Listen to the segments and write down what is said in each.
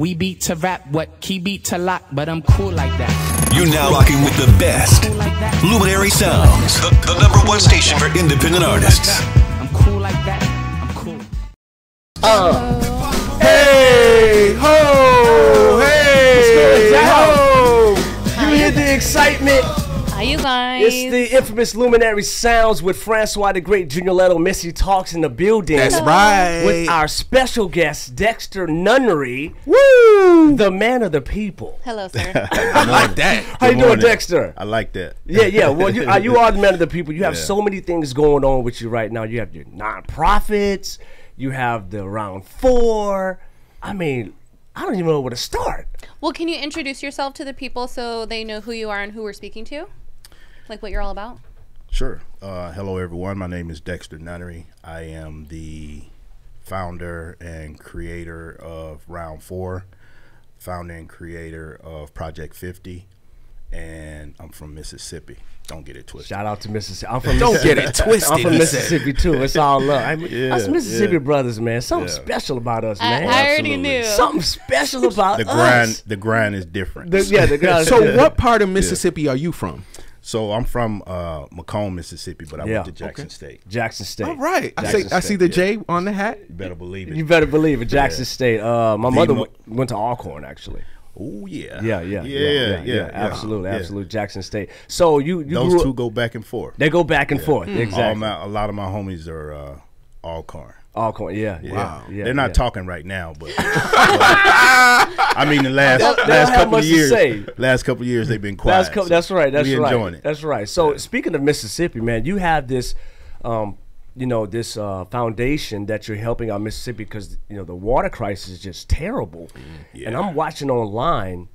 We beat to rap, what key beat to lock, but I'm cool like that. You're now rocking with the best. Luminary Sounds, the, the number one station for independent artists. I'm cool like that. I'm cool. Hey, Hi, you guys. It's the infamous Luminary Sounds with Francois the Great, Junior Leto, Missy Talks in the building. That's right. With our special guest, Dexter Nunnery. Woo! The man of the people. Hello, sir. I like that. How you doing. Dexter? I like that. Yeah, yeah. Well, you, uh, you are the man of the people. You have Yeah. so many things going on with you right now. You have your nonprofits. You have the round four. I mean, I don't even know where to start. well, can you introduce yourself to the people so they know who you are and who we're speaking to? Like what you're all about? Sure. Uh, hello, everyone. My name is Dexter Nunnery. I am the founder and creator of Round Four, founder and creator of Project 50, and I'm from Mississippi. Don't get it twisted. Shout out to Mississippi. I'm from Don't get it twisted. I'm from Mississippi too. It's all love. I mean, Yeah, us Mississippi yeah. brothers, man. Something Yeah. special about us, man. I already knew. Something special about The us. grind, the grind is different. The- yeah, the guys. So, what part of Mississippi are you from? So I'm from uh, McComb, Mississippi, but I Yeah. went to Jackson State. Jackson State. All right. I Jackson see. I see State, the yeah. J on the hat. You better believe it. You better believe it, Jackson State. Uh, my The mother mo- went, went to Alcorn actually. oh yeah. Yeah, yeah, yeah, yeah, absolutely, yeah. absolutely. Jackson State. So you you Those grew two go back and forth. they go back and forth. All Exactly. my, a lot of my homies are uh, Alcorn. Alcorn. Yeah, yeah, Wow. yeah. They're not yeah. talking right now, but, but- I mean the last They last couple of to years. say. Last couple of years they've been quiet. That's co- so that's right. That's right. enjoying it. That's right. So speaking of Mississippi, man, you have this, um, you know, this uh, foundation that you're helping out Mississippi because you know the water crisis is just terrible, Mm-hmm. and I'm watching online,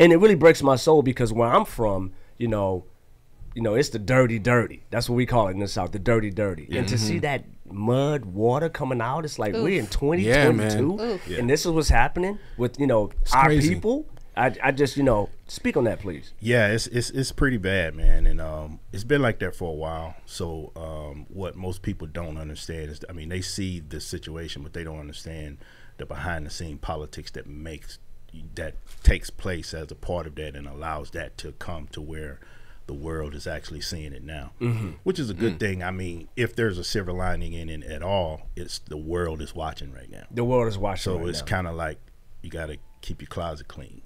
and it really breaks my soul because where I'm from, you know, you know, it's the dirty, dirty. That's what we call it in the South, the dirty, dirty. And to see that mud water coming out, it's like we're in 2022, Oof. and this is what's happening with you know our crazy. people. I, I just you know speak on that, please. Yeah, it's it's it's pretty bad, man, and um, it's been like that for a while. So um, what most people don't understand is, I mean, they see the situation, but they don't understand the behind the scene politics that makes that takes place as a part of that and allows that to come to where the world is actually seeing it now, which is a good thing. I mean, if there's a silver lining in it at all, it's the world is watching right now. The world is watching. So right it's kind of like you got to keep your closet clean.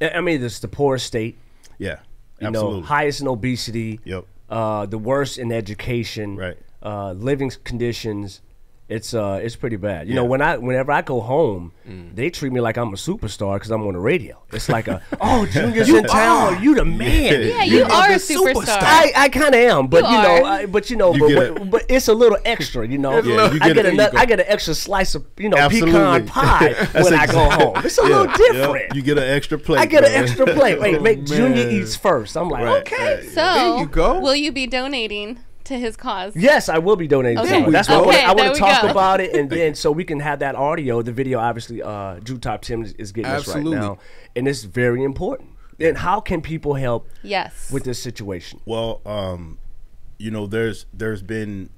I I mean, it's the poorest state. Yeah, You absolutely. know, highest in obesity. Yep. Uh, the worst in education. Right. Uh, living conditions. It's uh, it's pretty bad. You know, when I whenever I go home, they treat me like I'm a superstar because I'm on the radio. It's like a, oh, Junior's in town. You the man. Yeah, you are a the superstar. I, I kind of am, but You you, know. I, but you know, You but, but, a- but it's a little extra, you know. Yeah, you I get get a- a, there you go. I get an extra slice of you know Absolutely. pecan pie when I go home. It's a little different. yeah. You get an extra plate. I get an extra plate. Wait, make Junior eats first. I'm like, Right, okay. right. so, There you go. will you be donating to his cause? Yes, I will be donating. Okay. to. That's There what we I want. I want to talk go. about it, and then so we can have that audio. The video, obviously, uh, Drew Top Tim is, is getting Absolutely. us right now, and it's very important. And how can people help Yes. with this situation? Well, um, you know, there's there's been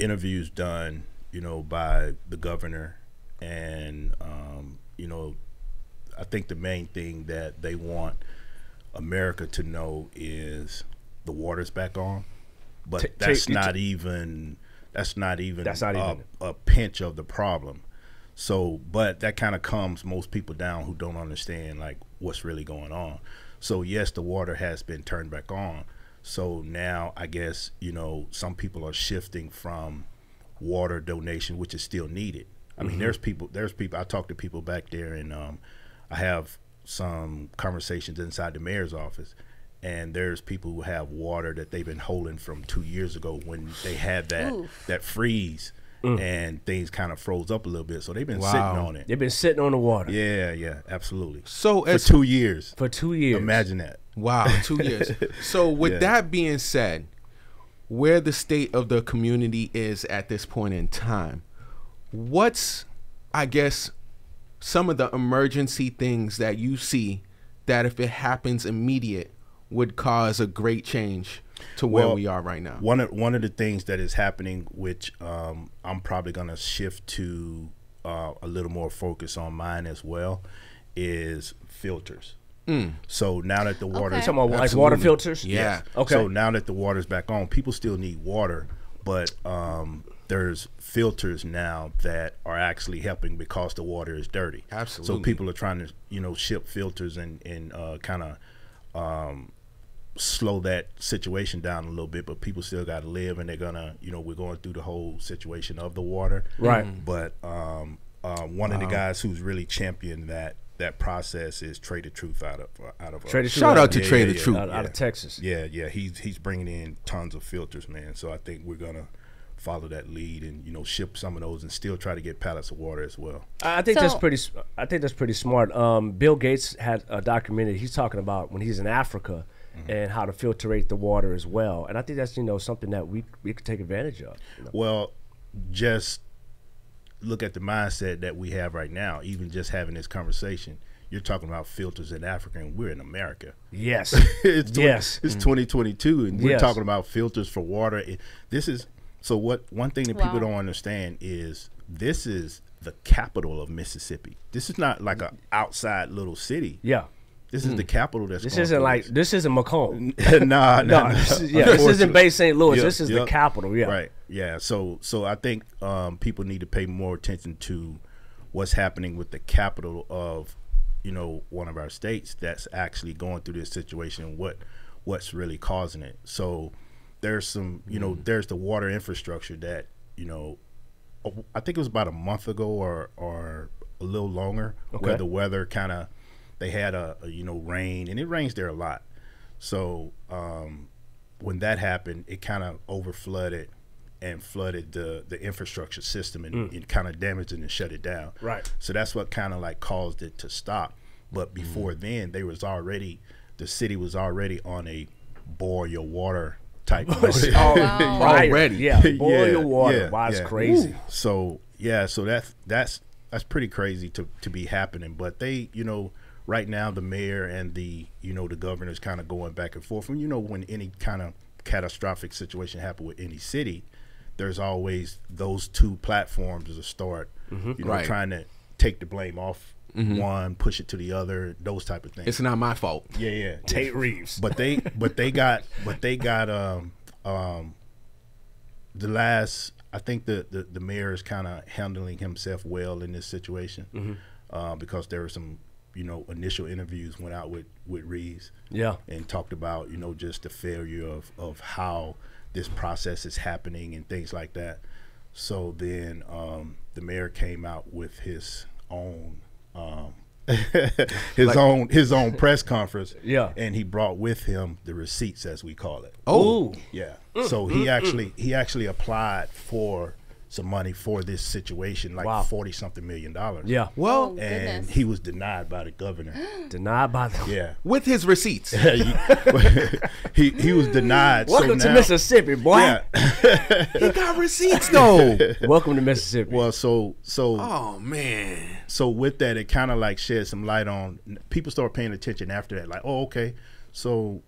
interviews done, you know, by the governor, and um, you know, I think the main thing that they want America to know is the water's back on, but Ta- that's not even that's not even That's not a, even- a pinch of the problem. So, but that kind of calms most people down who don't understand like what's really going on. So, yes, the water has been turned back on. So now I guess, you know, some people are shifting from water donation, which is still needed. I mean, there's people, there's people, I talk to people back there and um, I have some conversations inside the mayor's office. And there's people who have water that they've been holding from two years ago when they had that Oof. that freeze mm. and things kind of froze up a little bit. So they've been sitting on it. They've been sitting on the water Yeah, yeah, absolutely. So For two years. for two years. Imagine that. Wow, two years. So with Yeah. that being said, where the state of the community is at this point in time, what's I guess some of the emergency things that you see that if it happens immediate would cause a great change to where Well, we are right now. One of one of the things that is happening, which um, I'm probably gonna shift to uh, a little more focus on mine as well is filters. So now that the water, Okay. Talking about like water filters. Yeah. Okay. So now that the water's back on, people still need water, but um, there's filters now that are actually helping because the water is dirty. Absolutely. So people are trying to, you know, ship filters and and uh, kind of um, slow that situation down a little bit. But people still got to live, and they're gonna, you know, we're going through the whole situation of the water. Right. But um, uh, one of the guys who's really championed that that process is Trade the Truth out of out of uh, Trade the Truth. Shout out to Yeah, Trade yeah, the yeah. Truth. out, out of Texas. Yeah, yeah, he's he's bringing in tons of filters, man. So I think we're gonna follow that lead and you know ship some of those and still try to get pallets of water as well. I I think that's pretty. s- I think that's pretty smart. Um, Bill Gates had a documentary. He's talking about when he's in Africa Mm-hmm. and how to filtrate the water as well. And I think that's you know something that we we could take advantage of. you know. Well, just look at the mindset that we have right now. Even just having this conversation, you're talking about filters in Africa, and we're in America. Yes. it's 20 Yes. it's 2022, and we're Yes. talking about filters for water. It- This is so. What one thing that people don't understand is this is the capital of Mississippi. This is not like a outside little city. yeah. This is the capital that's. This isn't like this. this isn't McComb. nah, nah, No, this is, yeah, this isn't Bay St. Louis. Yep, this is the capital. Yeah. Right. Yeah. So so I think um, people need to pay more attention to what's happening with the capital of you know one of our states that's actually going through this situation and what what's really causing it. So there's some you know there's the water infrastructure that you know I think it was about a month ago or or a little longer Okay. where the weather kind of they had a, a you know rain and it rains there a lot. So um, when that happened, it kind of over flooded and flooded the the infrastructure system and, and kind of damaged it and shut it down. Right. So that's what kind of like caused it to stop. But before then, they was already the city was already on a boil your water type. mode. Oh, Wow. Already. Yeah. Boil your water. yeah, wow, it's yeah. crazy. So yeah, so that's that's that's pretty crazy to to be happening. But they, you know, right now the mayor and the you know the governor's kind of going back and forth. And you know, when any kind of catastrophic situation happen with any city, there's always those two platforms as a start. You know, Right. trying to take the blame off one, push it to the other, those type of things. It's not my fault. yeah, yeah. Tate Reeves. But they but they got but they got um um the last I think the the, the mayor is kind of handling himself well in this situation uh, because there are some you know initial interviews went out with with Reeves Yeah. and talked about you know just the failure of of how this process is happening and things like that. So then um, the mayor came out with his own um, his own his own press conference. Yeah. and he brought with him the receipts, as we call it. Oh, Yeah. Mm, So he actually he actually applied for some money for this situation, like Wow. forty something million dollars. Yeah. well, Oh, And goodness. he was denied by the governor. Denied by the. Yeah. with his receipts. he he was denied. Welcome so to now- Mississippi, boy. Yeah. he got receipts though. Welcome to Mississippi. Well, so so oh man. so with that, it kind of like shed some light on people start paying attention after that. Like, oh, okay, so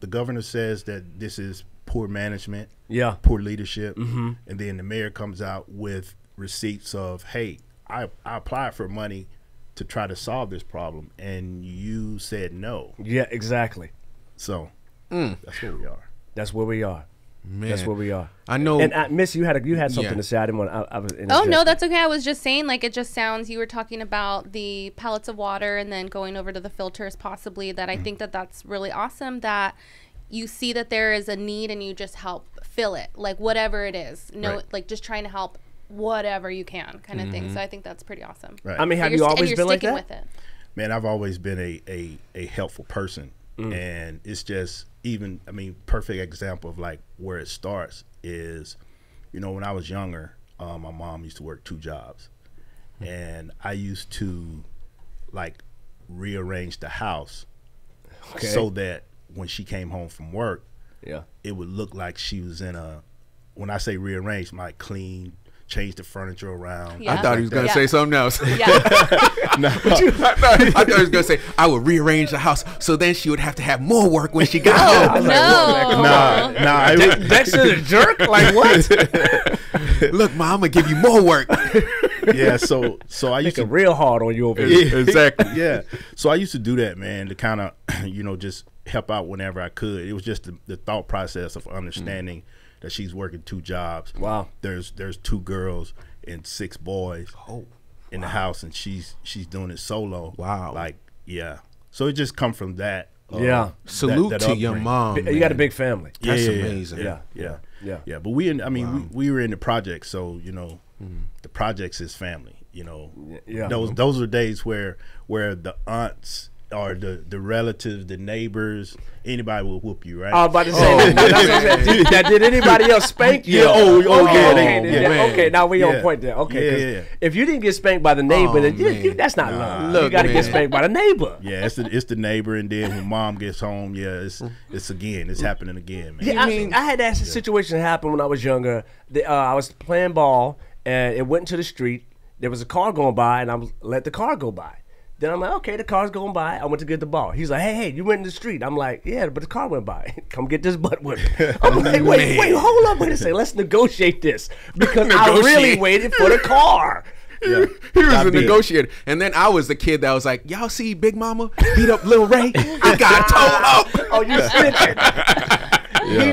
the governor says that this is poor management, Yeah. poor leadership, mm-hmm. and then the mayor comes out with receipts of, hey, I I applied for money to try to solve this problem, and you said no. yeah, exactly. So mm. that's where we are. That's where we are. Man. That's where we are. I know. And uh, Miss, you had a, you had something Yeah. to say. I didn't want. I, I was. Oh no, that's okay. I was just saying, like, it just sounds. You were talking about the pallets of water and then going over to the filters, possibly. That I mm-hmm. think that that's really awesome. That you see that there is a need and you just help fill it, like whatever it is. No, Right. like just trying to help whatever you can, kind of thing. Mm-hmm. So I think that's pretty awesome. Right. I mean, have you're you always you're been like that? with it. man i've always been a a, a helpful person mm. and it's just even i mean perfect example of like where it starts is you know when i was younger um, my mom used to work two jobs hmm. and i used to like rearrange the house Okay. so that when she came home from work Yeah. it would look like she was in a when i say rearrange like clean change the furniture around Yeah. I thought he was gonna Yeah. say something else. Yeah. I, thought, I thought he was gonna say I would rearrange the house so then she would have to have more work when she got home. no. nah nah it was- Dexter's a jerk. Like what? Look, mom, I'm gonna give you more work. yeah. So so I used to real hard on you over here. exactly. yeah. So I used to do that, man, to kind of, you know, just help out whenever I could. It was just the, the thought process of understanding that she's working two jobs. Wow. There's there's two girls and six boys Oh, in the house, and she's she's doing it solo. Wow. Like yeah. So it just come from that. uh, Yeah. salute that to your upbringing. mom. you got a big family. That's yeah, yeah, amazing. Yeah, Yeah, yeah, yeah, yeah, yeah. But we, in, I mean, we, we were in the project, so you know, the projects is family. You know, yeah. Those those are days where where the aunts or the the relatives, the neighbors, anybody will whoop you, right? I was about to say, that's what Did, now, did anybody else spank you? Yeah, oh, oh, okay, yeah, okay, they- then- yeah, man. okay. Now we on Yeah. point there. Okay, Yeah, yeah. if you didn't get spanked by the neighbor, Oh, then you, you, that's not love. Look, you Look, got to get spanked by the neighbor. yeah, it's the it's the neighbor, and then when mom gets home, yeah, it's it's again, it's happening again, man. Yeah, I, mean, I had that situation happen when I was younger. The, uh, I was playing ball and it went into the street. There was a car going by, and I was, let the car go by. Then I'm like, okay, the car's going by. I went to get the ball. He's like, hey, hey, you went in the street. I'm like, yeah, but the car went by. Come get this butt with me. I'm like, wait, wait, hold up, wait a second. Let's negotiate this because I really waited for the car. Yeah. He was Gotta a be- negotiator. And then I was the kid that was like, Y'all see Big Mama beat up Lil Ray? I got towed up. Oh, you snitching.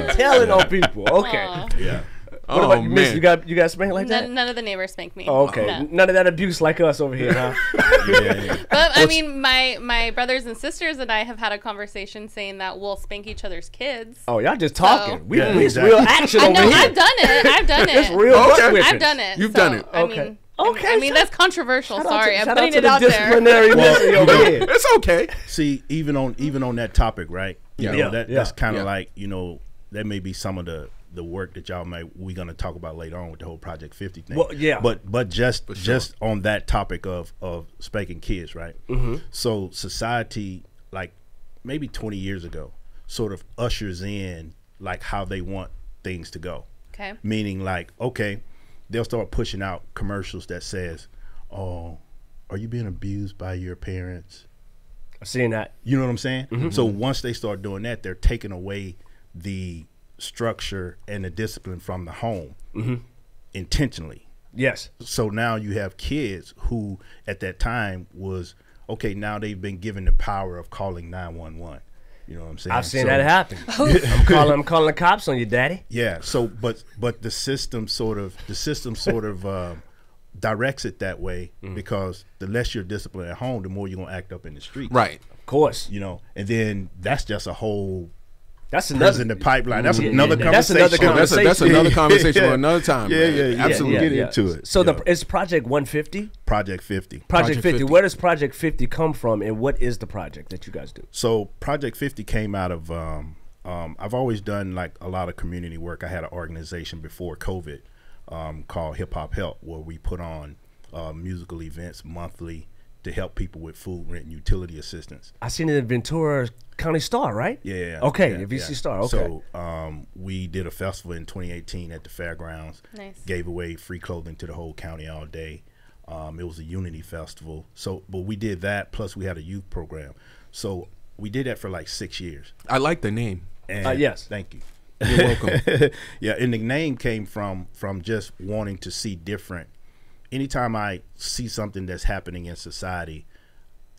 He telling on people. Okay. Aw. Yeah. What oh, about you, Miss? man. You got you got spanked like that? None, none of the neighbors spank me. Oh, okay. No. None of that abuse like us over here, huh? Yeah, yeah. But I mean, my my brothers and sisters and I have had a conversation saying that we'll spank each other's kids. Oh, y'all just talking. we Yeah, we exactly. real action I over know here. I've done it. I've done it. It's real Okay. I've done it. You've so, done it. I Okay. mean, I mean- Okay, I mean, that's controversial. Shout Sorry, to, I'm shout putting out to it the out there. disciplinary ministry over here. It's okay. See, even on even on that topic, right? You Yeah. know, Yeah, that yeah, that's kind of yeah. like you know that may be some of the the work that y'all may we're gonna talk about later on with the whole Project Fifty thing. Well, yeah. But but just sure. just on that topic of of spanking kids, right? Mm-hmm. So society, like maybe twenty years ago, sort of ushers in like how they want things to go. Okay. Meaning like, okay, they'll start pushing out commercials that says, "Oh, are you being abused by your parents?" I've seen that. You know what I'm saying? Mm-hmm. So once they start doing that, they're taking away the structure and the discipline from the home Mm-hmm. intentionally. Yes. So now you have kids who at that time was okay, now they've been given the power of calling 911. You know what I'm saying? I've seen So- that happen. I'm calling I'm calling the cops on you, daddy. Yeah. So, but but the system sort of the system sort of uh, directs it that way Mm. because the less you're disciplined at home, the more you're gonna act up in the street. Right. Of course. You know, and then that's just a whole That's prison another in the pipeline. That's Yeah, another yeah, that's conversation. another Oh, that's, a, that's Conversation. another conversation Yeah. for another time. Yeah, man. yeah, yeah. Absolutely. We'll get into it. So Yeah. the it's Project 150, Project 50. Project, Project 50. 50. Where does Project 50 come from, and what is the project that you guys do? So Project 50 came out of um, um, I've always done like a lot of community work. I had an organization before COVID um, called Hip Hop Help where we put on uh, musical events monthly to help people with food, rent, and utility assistance. I seen it in Ventura County Star, right? Yeah. Okay, yeah, the VC yeah. Star. Okay. So um, we did a festival in 2018 at the fairgrounds. Nice. Gave away free clothing to the whole county all day. Um, it was a unity festival. So, but we did that. Plus, we had a youth program. So we did that for like six years. I like the name. And Uh, yes. thank you. You're welcome. yeah, and the name came from from just wanting to see different. Anytime I see something that's happening in society,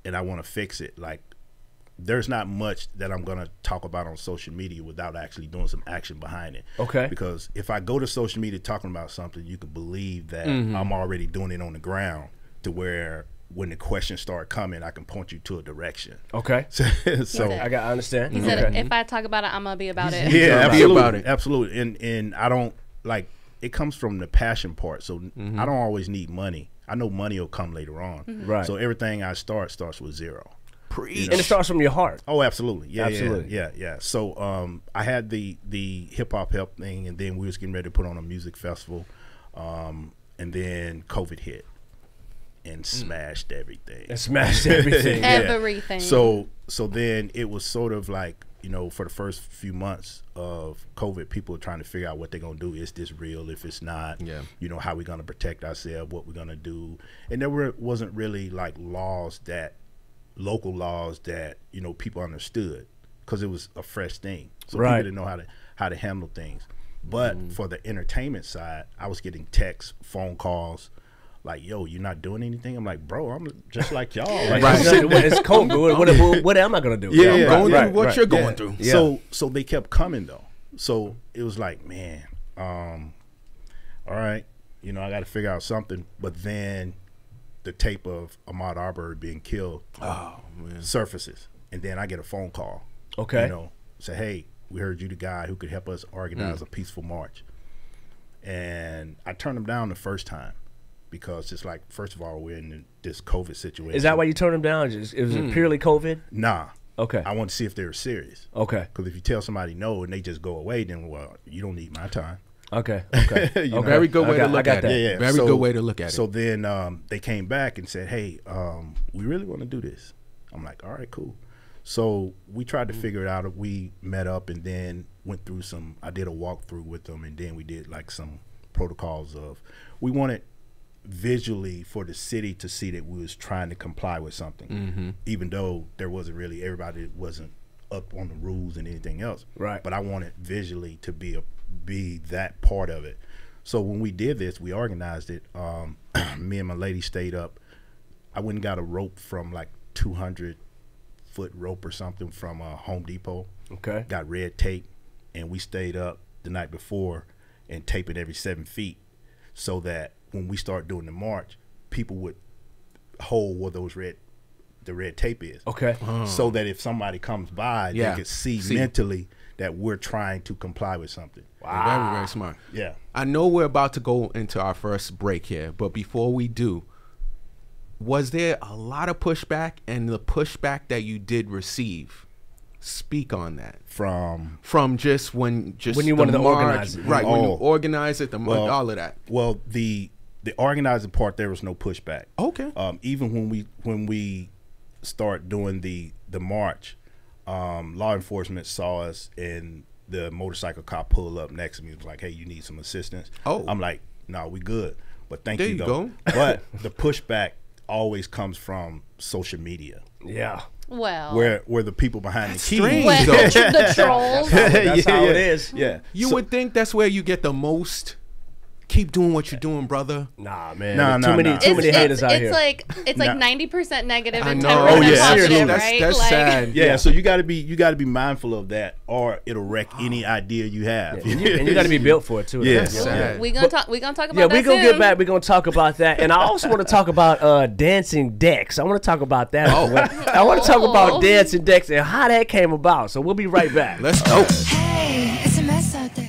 and I want to fix it, like there's not much that I'm gonna talk about on social media without actually doing some action behind it. Okay. Because if I go to social media talking about something, you could believe that mm-hmm. I'm already doing it on the ground to where when the questions start coming, I can point you to a direction. Okay. so said- I got I understand. He said, okay. if I talk about it, I'm gonna be about it. yeah, Be absolutely, about it. absolutely. And and I don't like it comes from the passion part. So I don't always need money. I know money will come later on. Right. So everything I start starts with zero. Preach. and it starts from your heart. Oh, absolutely. Yeah, Absolutely. Yeah, yeah, yeah. So um, I had the the hip hop help thing, and then we was getting ready to put on a music festival, um, and then COVID hit and smashed everything. And smashed everything. Yeah. Everything. So so then it was sort of like you know for the first few months of COVID, people are trying to figure out what they're gonna do. Is this real? If it's not, Yeah. you know how we're gonna protect ourselves, what we're gonna do, and there were wasn't really like laws that local laws that you know people understood because it was a fresh thing, so Right. people didn't know how to how to handle things. But mm. for the entertainment side, I was getting texts, phone calls, like, "Yo, you're not doing anything." I'm like, "Bro, I'm just like y'all." Like, Right. it's cold. What, what, what, what am I gonna do? Yeah, I'm going right, through what right. you're going Yeah. through. Yeah. So so they kept coming though. So it was like, man, um, all right, you know, I got to figure out something. But then the tape of Ahmaud Arbery being killed Oh man. surfaces, and then I get a phone call. Okay. you know, say, hey, we heard you the guy who could help us organize a peaceful march. And I turned him down the first time because it's like, first of all, we're in this COVID situation. Is that why you turned them down? Just, it was it purely COVID? Nah. Okay. I want to see if they were serious. Okay. Because if you tell somebody no and they just go away, then well, you don't need my time. Okay. Okay. You know? okay. Very good way got- to I look got at that. it. Yeah, yeah. Very So- good way to look at So it. So then um, they came back and said, "Hey, um, we really want to do this." I'm like, "All right, cool." So we tried to figure it out. We met up and then went through some. I did a walkthrough with them, and then we did like some protocols of. We wanted visually for the city to see that we was trying to comply with something, Mm-hmm. even though there wasn't really everybody wasn't up on the rules and anything else. Right. But I wanted visually to be a be that part of it. So when we did this, we organized it. Um, me and my lady stayed up. I went and got a rope from like 200 foot rope or something from uh, Home Depot. Okay. Got red tape, and we stayed up the night before and tape it every seven feet, so that when we start doing the march, people would hold where those red, the red tape is Okay. so that if somebody comes by, Yeah. they could see, See. mentally that we're trying to comply with something. You're Very, very smart. Yeah. I know we're about to go into our first break here, but before we do, was there a lot of pushback and the pushback that you did receive? Speak on that. From From just when just When you the wanted to march- organize it. right? When you Oh. organize it, the mar- Well, all of that. well, the the organizing part there was no pushback. Okay. Um, even when we when we start doing the the march, um, law enforcement saw us and the motorcycle cop pulled up next to me. Was like, "Hey, you need some assistance?" Oh. I'm like, "No, we good." But thank There you. you though. go. but the pushback always comes from social media, Yeah. Well, where where the people behind the keys. strange. when, though. the trolls. That's how it is. Yeah. You So- would think that's where you get the most. Keep doing what you're doing, brother. Nah, man. Nah, nah, too many, nah. too many it's, haters out it's here. like it's like Nah. ninety percent negative I and know. ten Oh, percent yeah, positive, seriously. That's right? that's like, sad. Yeah, so you got to be you got to be mindful of that, or it'll wreck any idea you have. and you, and you got to be built for it too. Yeah. That's Sad. We gonna talk. We gonna talk about Yeah, that we gonna soon. get back. We're gonna talk about that, and I also want to talk about uh, dancing decks. I want to talk about that. Oh. well. I want to talk Oh. about dancing decks and how that came about. So we'll be right back. Let's go. Hey, it's a mess out there.